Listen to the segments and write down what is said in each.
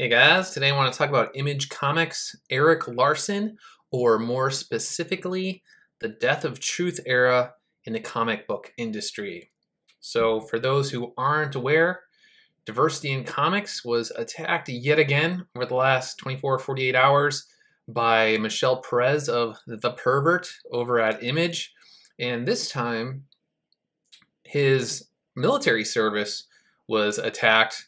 Hey guys, today I want to talk about Image Comics Erik Larsen, or more specifically, the Death of Truth era in the comic book industry. So, for those who aren't aware, diversity in comics was attacked yet again over the last 24 or 48 hours by Michelle Perez of The Pervert over at Image. And this time, his military service was attacked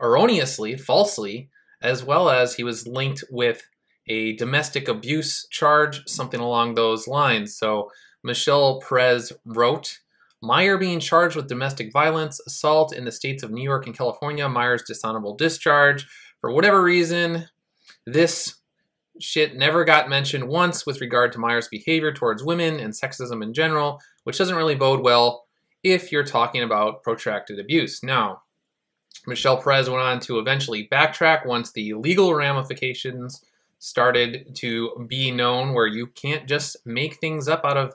erroneously, falsely, as well as he was linked with a domestic abuse charge, something along those lines. So Michelle Perez wrote, Meyer being charged with domestic violence, assault in the states of New York and California, Meyer's dishonorable discharge. For whatever reason, this shit never got mentioned once with regard to Meyer's behavior towards women and sexism in general, which doesn't really bode well if you're talking about protracted abuse. Now, Michelle Perez went on to eventually backtrack once the legal ramifications started to be known, where you can't just make things up out of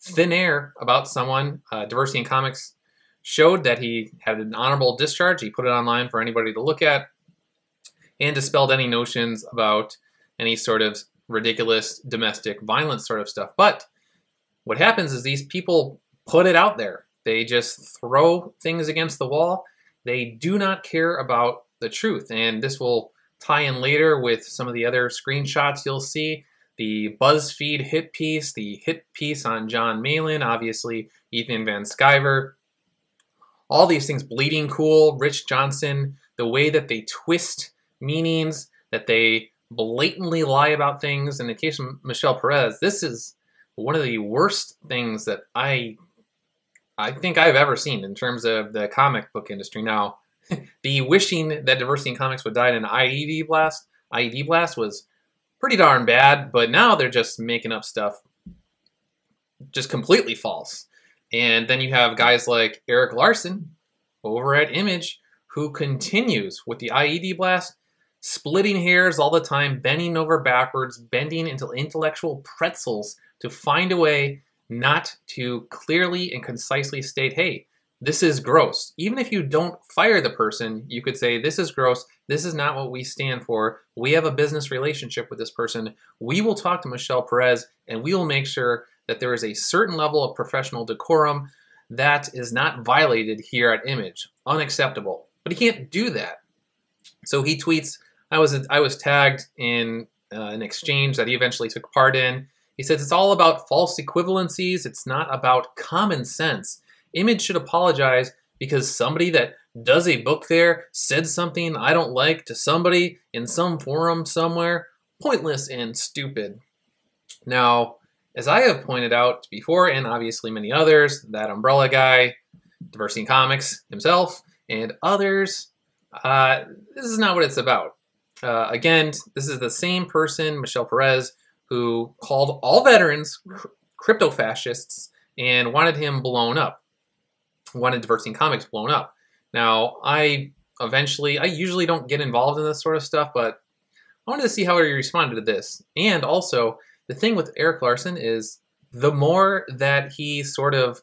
thin air about someone. Uh, Diversity in Comics showed that he had an honorable discharge. He put it online for anybody to look at and dispelled any notions about any sort of ridiculous domestic violence sort of stuff. But what happens is these people put it out there. They just throw things against the wall they do not care about the truth. And this will tie in later with some of the other screenshots you'll see. The BuzzFeed hit piece, the hit piece on Jon Malin, obviously Ethan Van Sciver. All these things, Bleeding Cool, Rich Johnston, the way that they twist meanings, that they blatantly lie about things. In the case of Michelle Perez, this is one of the worst things that I I think I've ever seen in terms of the comic book industry. Now, the wishing that diversity in comics would die in an IED blast, IED blast was pretty darn bad, but now they're just making up stuff just completely false. And then you have guys like Erik Larsen over at Image who continues with the IED blast, splitting hairs all the time, bending over backwards, bending into intellectual pretzels to find a way not to clearly and concisely state, hey, this is gross. Even if you don't fire the person, you could say, this is gross. This is not what we stand for. We have a business relationship with this person. We will talk to Michelle Perez and we will make sure that there is a certain level of professional decorum that is not violated here at Image. Unacceptable. But he can't do that. So he tweets, I was, I was tagged in uh, an exchange that he eventually took part in. He says it's all about false equivalencies. It's not about common sense. Image should apologize because somebody that does a book there said something I don't like to somebody in some forum somewhere. Pointless and stupid. Now, as I have pointed out before, and obviously many others, that Umbrella guy, Diversity in Comics himself, and others, uh, this is not what it's about. Uh, again, this is the same person, Michelle Perez, who called all veterans crypto fascists and wanted him blown up, wanted Diversity Comics blown up. Now, I eventually, I usually don't get involved in this sort of stuff, but I wanted to see how he responded to this. And also, the thing with Erik Larsen is the more that he sort of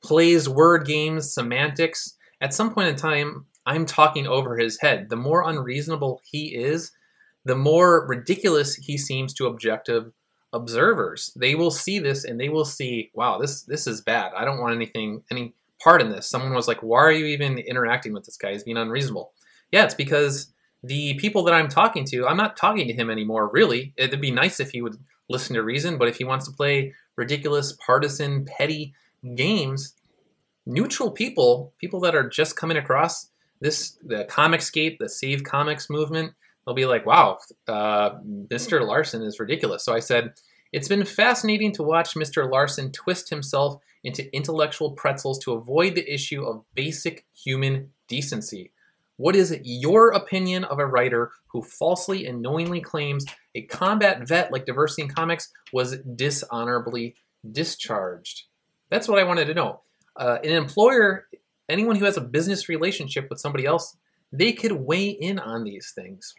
plays word games, semantics, at some point in time, I'm talking over his head. The more unreasonable he is, the more ridiculous he seems to objective observers. They will see this and they will see, wow, this this is bad. I don't want anything any part in this. Someone was like, why are you even interacting with this guy? He's being unreasonable. Yeah, it's because the people that I'm talking to, I'm not talking to him anymore, really. It'd be nice if he would listen to reason, but if he wants to play ridiculous, partisan, petty games, neutral people, people that are just coming across this, the Comicsgate, the Save Comics movement, they'll be like, wow, uh, Mr. Larsen is ridiculous. So I said, it's been fascinating to watch Mr. Larsen twist himself into intellectual pretzels to avoid the issue of basic human decency. What is your opinion of a writer who falsely and knowingly claims a combat vet like Diversity in Comics was dishonorably discharged? That's what I wanted to know. Uh, an employer, anyone who has a business relationship with somebody else, they could weigh in on these things.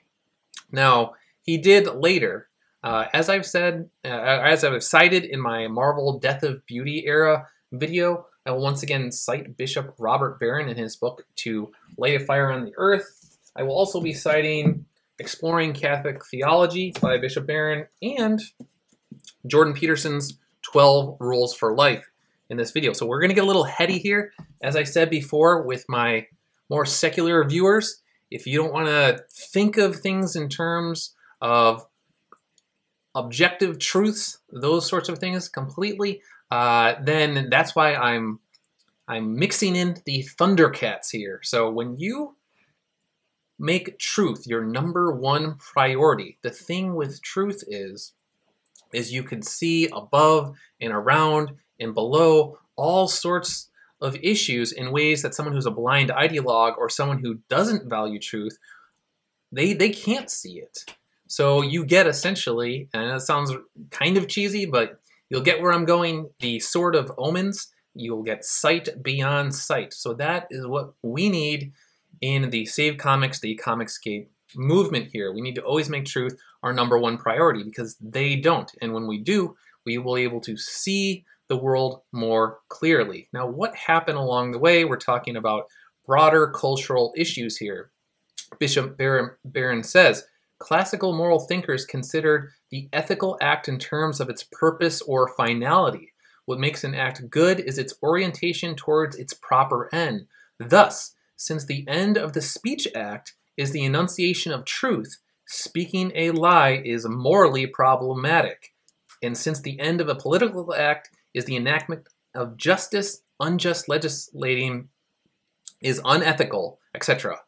Now, he did later, uh, as I've said, uh, as I've cited in my Marvel Death of Beauty era video, I will once again cite Bishop Robert Barron in his book To Light a Fire on the Earth. I will also be citing Exploring Catholic Theology by Bishop Barron and Jordan Peterson's 12 Rules for Life in this video. So we're going to get a little heady here. As I said before with my more secular viewers, if you don't want to think of things in terms of objective truths, those sorts of things completely, uh, then that's why I'm I'm mixing in the Thundercats here. So when you make truth your number one priority, the thing with truth is is you can see above and around and below all sorts of issues in ways that someone who's a blind ideologue or someone who doesn't value truth, they, they can't see it. So you get essentially, and it sounds kind of cheesy, but you'll get where I'm going, the sword of omens. You'll get sight beyond sight. So that is what we need in the Save Comics, the Comicsgate movement here. We need to always make truth our number one priority because they don't. And when we do, we will be able to see the world more clearly. Now, what happened along the way? We're talking about broader cultural issues here. Bishop Barron, says, classical moral thinkers considered the ethical act in terms of its purpose or finality. What makes an act good is its orientation towards its proper end. Thus, since the end of the speech act is the enunciation of truth, speaking a lie is morally problematic. And since the end of a political act is the enactment of justice, unjust legislating is unethical, etc.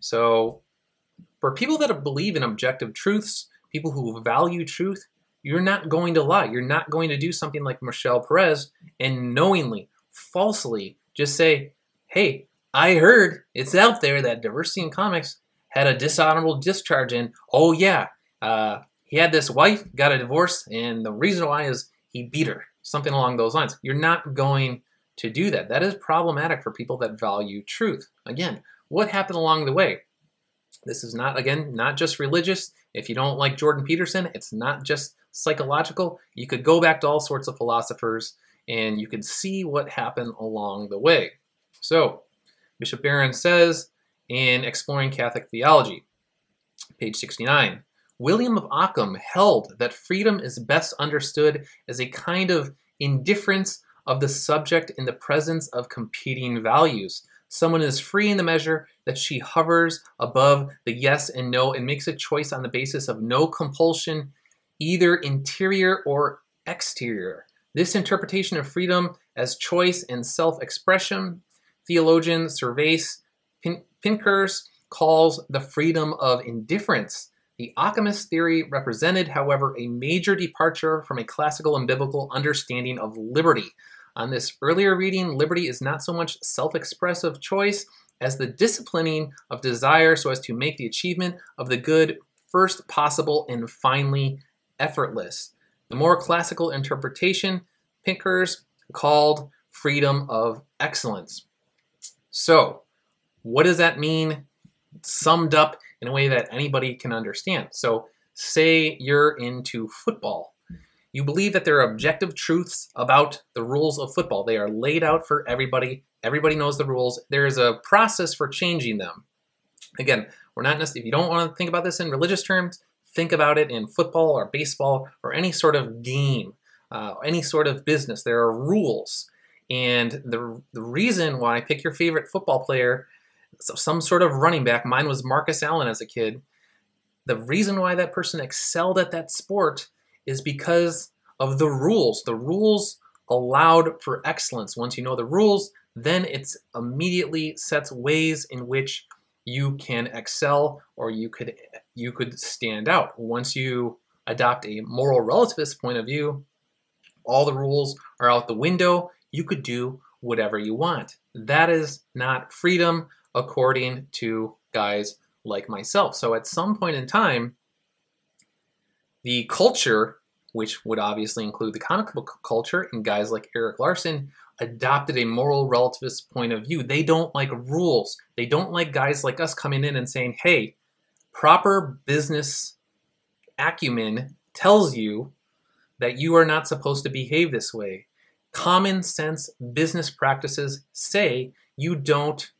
So, for people that believe in objective truths, people who value truth, you're not going to lie. You're not going to do something like Michelle Perez and knowingly, falsely just say, hey, I heard it's out there that Diversity in Comics had a dishonorable discharge and Oh, yeah, uh, he had this wife, got a divorce, and the reason why is he beat her something along those lines. You're not going to do that. That is problematic for people that value truth. Again, what happened along the way? This is not, again, not just religious. If you don't like Jordan Peterson, it's not just psychological. You could go back to all sorts of philosophers and you could see what happened along the way. So, Bishop Barron says in Exploring Catholic Theology, page 69, William of Ockham held that freedom is best understood as a kind of indifference of the subject in the presence of competing values. Someone is free in the measure that she hovers above the yes and no and makes a choice on the basis of no compulsion, either interior or exterior. This interpretation of freedom as choice and self expression, theologian Servais Pinckaers calls the freedom of indifference the Ockhamist theory represented, however, a major departure from a classical and biblical understanding of liberty. On this earlier reading, liberty is not so much self-expressive choice as the disciplining of desire so as to make the achievement of the good first possible and finally effortless. The more classical interpretation, Pinckaers called freedom of excellence. So, what does that mean summed up in a way that anybody can understand. So say you're into football. You believe that there are objective truths about the rules of football. They are laid out for everybody. Everybody knows the rules. There is a process for changing them. Again, we're not necessarily, if you don't want to think about this in religious terms, think about it in football or baseball or any sort of game, uh, any sort of business. There are rules. And the, the reason why pick your favorite football player some sort of running back. Mine was Marcus Allen as a kid. The reason why that person excelled at that sport is because of the rules. The rules allowed for excellence. Once you know the rules, then it's immediately sets ways in which you can excel or you could you could stand out. Once you adopt a moral relativist point of view, all the rules are out the window. You could do whatever you want. That is not freedom according to guys like myself. So at some point in time, the culture, which would obviously include the comic book culture and guys like Erik Larsen, adopted a moral relativist point of view. They don't like rules. They don't like guys like us coming in and saying, hey, proper business acumen tells you that you are not supposed to behave this way. Common sense business practices say you don't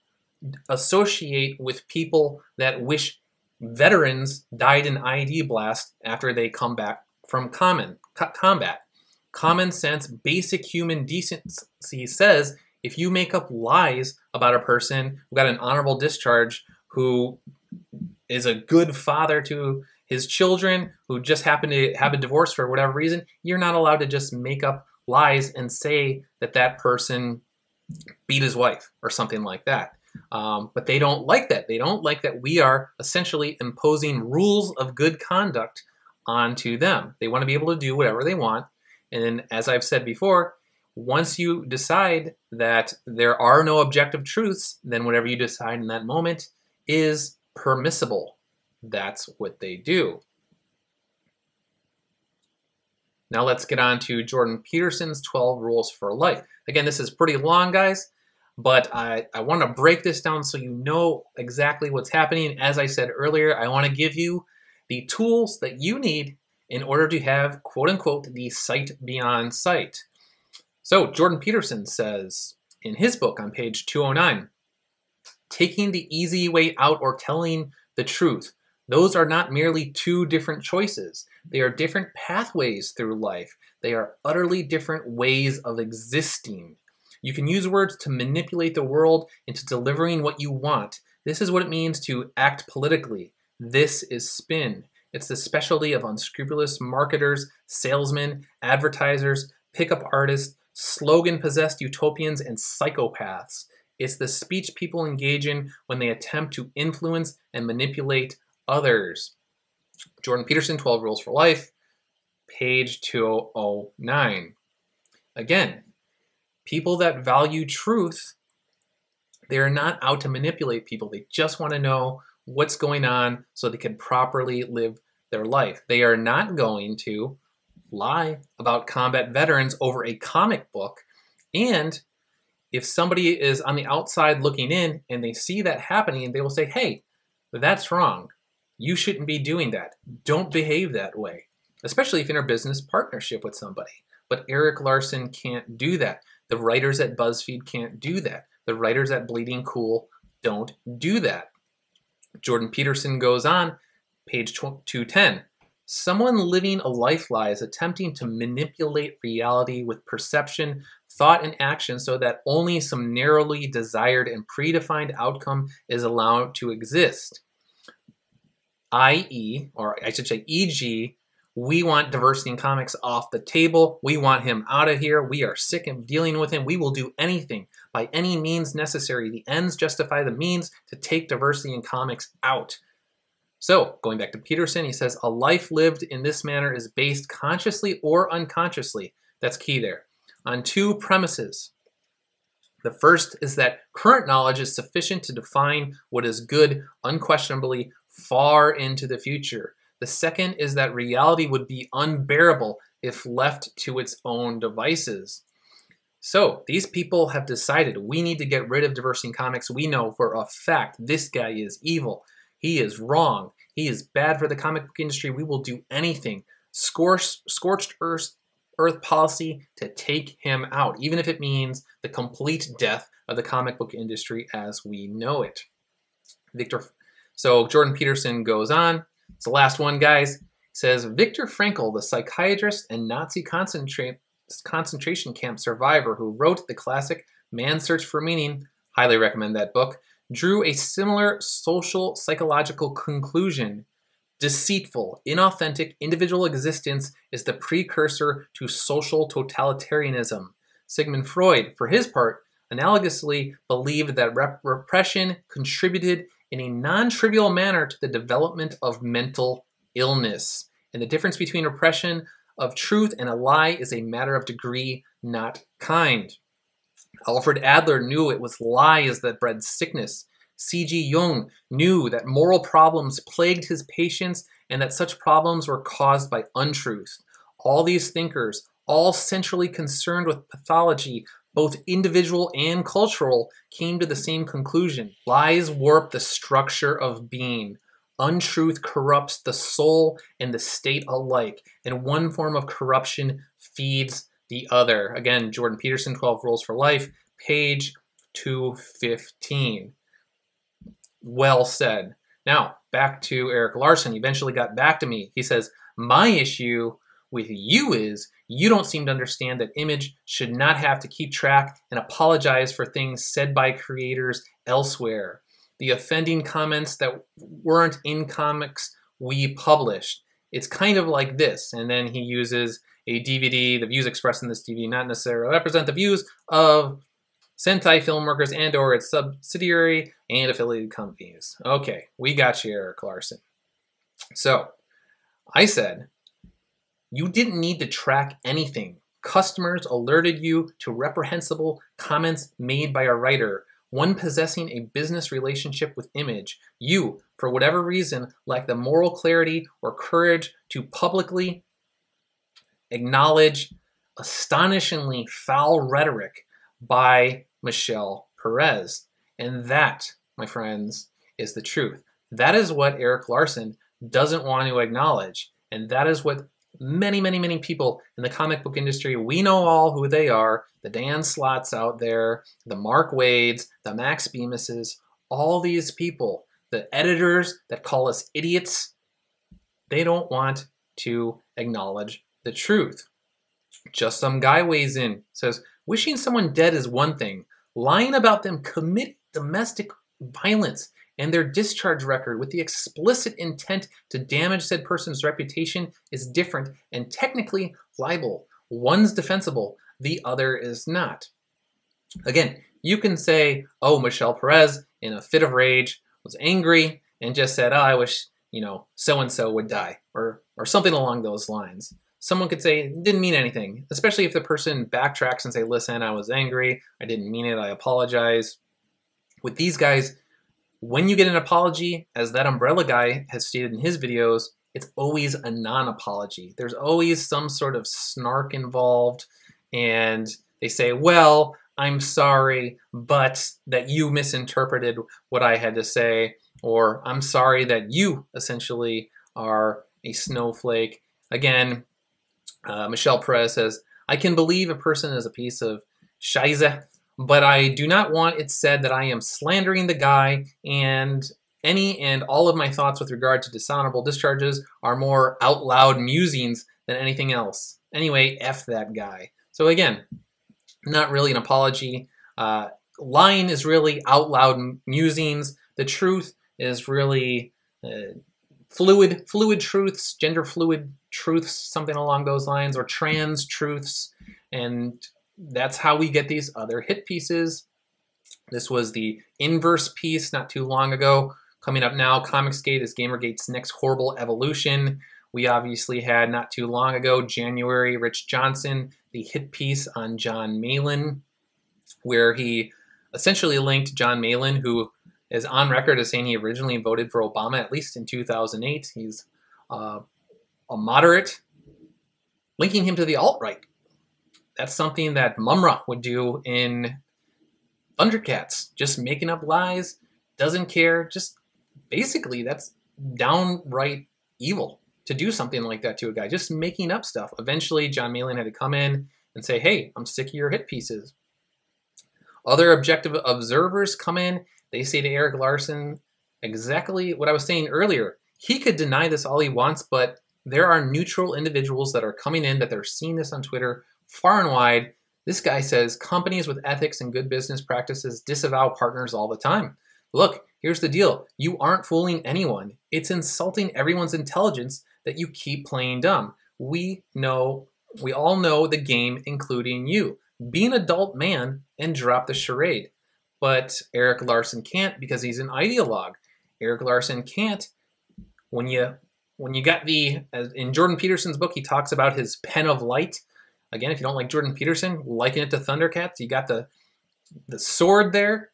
associate with people that wish veterans died in IED blast after they come back from common, combat. Common sense, basic human decency says if you make up lies about a person who got an honorable discharge, who is a good father to his children, who just happened to have a divorce for whatever reason, you're not allowed to just make up lies and say that that person beat his wife or something like that. Um, but they don't like that. They don't like that we are essentially imposing rules of good conduct onto them. They want to be able to do whatever they want. And then, as I've said before, once you decide that there are no objective truths, then whatever you decide in that moment is permissible. That's what they do. Now let's get on to Jordan Peterson's 12 Rules for Life. Again, this is pretty long, guys, but I, I want to break this down so you know exactly what's happening. As I said earlier, I want to give you the tools that you need in order to have, quote unquote, the sight beyond sight. So, Jordan Peterson says in his book on page 209 taking the easy way out or telling the truth. Those are not merely two different choices. They are different pathways through life. They are utterly different ways of existing. You can use words to manipulate the world into delivering what you want. This is what it means to act politically. This is spin. It's the specialty of unscrupulous marketers, salesmen, advertisers, pickup artists, slogan possessed utopians, and psychopaths. It's the speech people engage in when they attempt to influence and manipulate others. Jordan Peterson, 12 Rules for Life, page 209. Again, people that value truth, they are not out to manipulate people. They just want to know what's going on so they can properly live their life. They are not going to lie about combat veterans over a comic book. And if somebody is on the outside looking in and they see that happening, they will say, hey, that's wrong. You shouldn't be doing that. Don't behave that way, especially if you're in a business partnership with somebody. But Erik Larsen can't do that. The writers at BuzzFeed can't do that. The writers at Bleeding Cool don't do that. Jordan Peterson goes on, page 210. Someone living a life lie is attempting to manipulate reality with perception, thought, and action so that only some narrowly desired and predefined outcome is allowed to exist i.e., or I should say, e.g., we want diversity in comics off the table. We want him out of here. We are sick of dealing with him. We will do anything by any means necessary. The ends justify the means to take diversity in comics out. So, going back to Peterson, he says, a life lived in this manner is based consciously or unconsciously, that's key there, on two premises. The first is that current knowledge is sufficient to define what is good unquestionably far into the future. The second is that reality would be unbearable if left to its own devices. So these people have decided we need to get rid of diversity in comics. We know for a fact this guy is evil. He is wrong. He is bad for the comic book industry. We will do anything. Scorched, scorched earth, earth policy to take him out, even if it means the complete death of the comic book industry as we know it. Victor so Jordan Peterson goes on. It's the last one, guys. He says Viktor Frankl, the psychiatrist and Nazi concentra concentration camp survivor who wrote the classic Man's Search for Meaning, highly recommend that book, drew a similar social psychological conclusion. Deceitful, inauthentic individual existence is the precursor to social totalitarianism. Sigmund Freud, for his part, analogously believed that rep repression contributed in a non trivial manner to the development of mental illness. And the difference between repression of truth and a lie is a matter of degree, not kind. Alfred Adler knew it was lies that bred sickness. C.G. Jung knew that moral problems plagued his patients and that such problems were caused by untruth. All these thinkers, all centrally concerned with pathology, both individual and cultural, came to the same conclusion. Lies warp the structure of being. Untruth corrupts the soul and the state alike, and one form of corruption feeds the other. Again, Jordan Peterson, 12 Rules for Life, page 215. well said. Now, back to Erik Larsen. He eventually got back to me. He says, My issue with you is you don't seem to understand that Image should not have to keep track and apologize for things said by creators elsewhere. The offending comments that weren't in comics we published. It's kind of like this. And then he uses a DVD, the views expressed in this DVD not necessarily represent the views of Sentai Filmworkers and or its subsidiary and affiliated companies. Okay, we got you, Erik Larsen. So, I said, you didn't need to track anything. Customers alerted you to reprehensible comments made by a writer, one possessing a business relationship with Image. You, for whatever reason, lack the moral clarity or courage to publicly acknowledge astonishingly foul rhetoric by Michelle Perez. And that, my friends, is the truth. That is what Erik Larsen doesn't want to acknowledge. And that is what many, many, many people in the comic book industry, we know all who they are. The Dan Slotts out there, the Mark Waids, the Max Bemis's, all these people, the editors that call us idiots, they don't want to acknowledge the truth. Just some guy weighs in, says, wishing someone dead is one thing, lying about them committing domestic violence and their discharge record with the explicit intent to damage said person's reputation is different and technically libel. One's defensible, the other is not. Again, you can say, oh, Michelle Perez, in a fit of rage, was angry and just said, oh, I wish, you know, so-and-so would die, or, or something along those lines someone could say didn't mean anything, especially if the person backtracks and say, listen, I was angry, I didn't mean it, I apologize. With these guys, when you get an apology, as that umbrella guy has stated in his videos, it's always a non-apology. There's always some sort of snark involved, and they say, well, I'm sorry, but that you misinterpreted what I had to say, or I'm sorry that you essentially are a snowflake. Again, uh, Michelle Perez says, I can believe a person is a piece of scheiße, but I do not want it said that I am slandering the guy and any and all of my thoughts with regard to dishonorable discharges are more out loud musings than anything else. Anyway, F that guy. So again, not really an apology. Uh, lying is really out loud musings. The truth is really uh, fluid, fluid truths, gender fluid truths, something along those lines, or trans truths. And that's how we get these other hit pieces. This was the inverse piece not too long ago. Coming up now, Comicsgate is Gamergate's next horrible evolution. We obviously had not too long ago, January, Rich Johnston, the hit piece on Jon Malin, where he essentially linked Jon Malin, who is on record as saying he originally voted for Obama, at least in 2008. He's uh, a moderate, linking him to the alt-right. That's something that Mumm-Ra would do in Thundercats, just making up lies, doesn't care, just basically that's downright evil to do something like that to a guy, just making up stuff. Eventually, Jon Malin had to come in and say, hey, I'm sick of your hit pieces. Other objective observers come in they say to Erik Larsen exactly what I was saying earlier. He could deny this all he wants, but there are neutral individuals that are coming in that they're seeing this on Twitter far and wide. This guy says companies with ethics and good business practices disavow partners all the time. Look, here's the deal. You aren't fooling anyone. It's insulting everyone's intelligence that you keep playing dumb. We know, we all know the game, including you. Be an adult man and drop the charade but Erik Larsen can't because he's an ideologue. Erik Larsen can't. When you when you got the in Jordan Peterson's book, he talks about his pen of light. Again, if you don't like Jordan Peterson, liken it to Thundercats. You got the the sword there.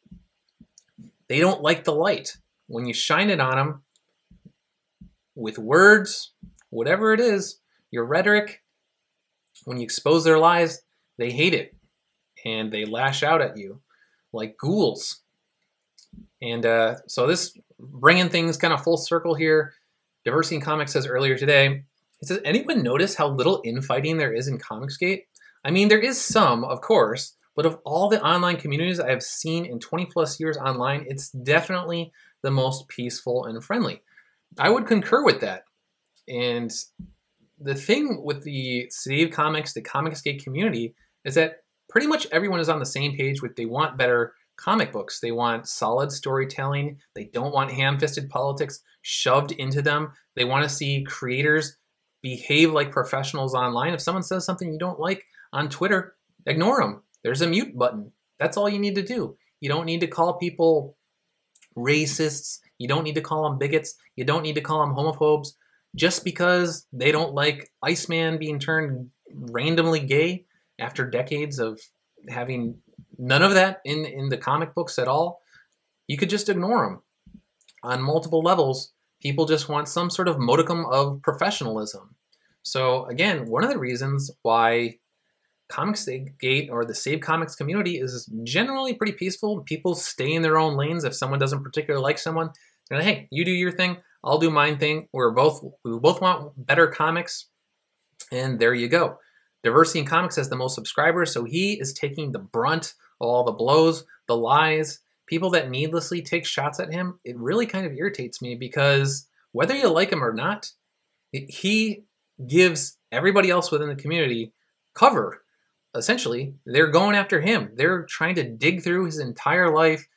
They don't like the light. When you shine it on them with words, whatever it is, your rhetoric, when you expose their lies, they hate it and they lash out at you like ghouls. And uh, so this bringing things kind of full circle here. Diversity in Comics says earlier today, says, anyone notice how little infighting there is in Comicsgate? I mean, there is some, of course, but of all the online communities I have seen in 20 plus years online, it's definitely the most peaceful and friendly. I would concur with that. And the thing with the Save Comics, the Comicsgate community, is that pretty much everyone is on the same page with they want better comic books. They want solid storytelling. They don't want ham-fisted politics shoved into them. They want to see creators behave like professionals online. If someone says something you don't like on Twitter, ignore them. There's a mute button. That's all you need to do. You don't need to call people racists. You don't need to call them bigots. You don't need to call them homophobes just because they don't like Iceman being turned randomly gay after decades of having none of that in, in the comic books at all. You could just ignore them. On multiple levels, people just want some sort of modicum of professionalism. So again, one of the reasons why Comicsgate or the Save Comics community is generally pretty peaceful. People stay in their own lanes. If someone doesn't particularly like someone, they're like, hey, you do your thing, I'll do mine thing. We're both we both want better comics, and there you go. Diversity in Comics has the most subscribers, so he is taking the brunt of all the blows, the lies, people that needlessly take shots at him. It really kind of irritates me because whether you like him or not, he gives everybody else within the community cover. Essentially they're going after him. They're trying to dig through his entire life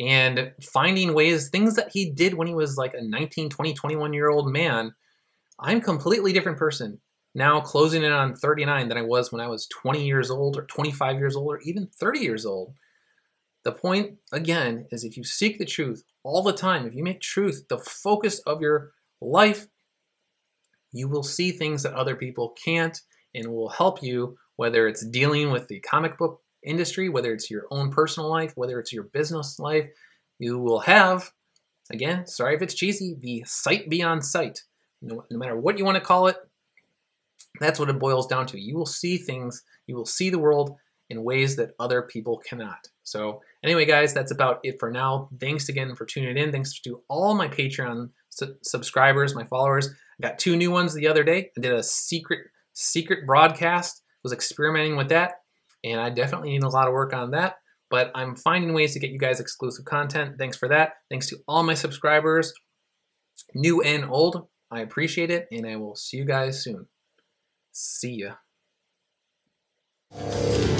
and finding ways things that he did when he was like a 19 20 21 year old man. I'm a completely different person now closing in on 39 than i was when i was 20 years old or 25 years old or even 30 years old. The point again is if you seek the truth all the time if you make truth the focus of your life you will see things that other people can't and will help you whether it's dealing with the comic book industry, whether it's your own personal life, whether it's your business life, you will have, again, sorry if it's cheesy, the sight beyond sight. No, no matter what you want to call it, that's what it boils down to. You will see things, you will see the world in ways that other people cannot. So anyway, guys, that's about it for now. Thanks again for tuning in. Thanks to all my Patreon su subscribers, my followers. I got two new ones the other day. I did a secret secret broadcast was experimenting with that, and I definitely need a lot of work on that. But I'm finding ways to get you guys exclusive content. Thanks for that. Thanks to all my subscribers, new and old. I appreciate it, and I will see you guys soon. See ya.